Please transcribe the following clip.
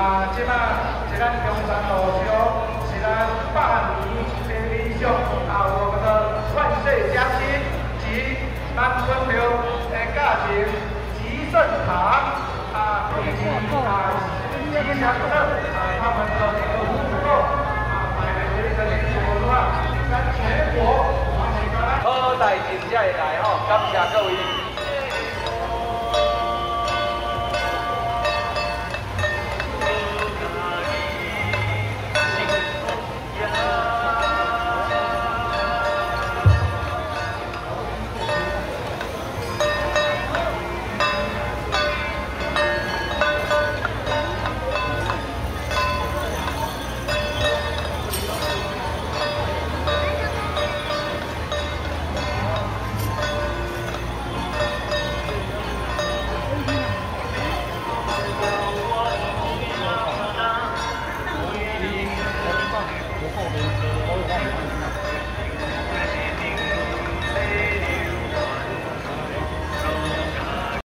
啊即摆即咱中山路上是咱百年的理想，啊，我们的万岁家亲及咱温州的家庭吉盛堂啊，以及啊吉祥乐啊，他们的。